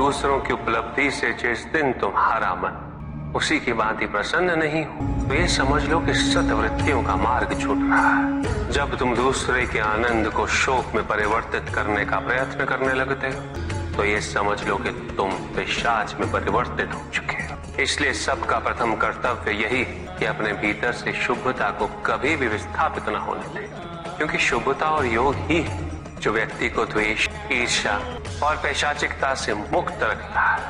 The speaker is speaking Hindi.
दूसरों की उपलब्धि से जिस दिन तुम्हारा मन उसी की भांति प्रसन्न नहीं हो तो ये समझ लो कि सतवृत्तियों का मार्ग छूट रहा है। जब तुम दूसरे के आनंद को शोक में परिवर्तित करने का प्रयत्न करने लगते हो तो ये समझ लो कि तुम पिशाच में परिवर्तित हो चुके हो। इसलिए सबका प्रथम कर्तव्य यही कि अपने भीतर से शुभता को कभी भी विस्थापित न होने दें, क्योंकि शुभता और योग ही जो व्यक्ति को द्वेष ईर्षा और पैशाचिकता से मुक्त रखता है।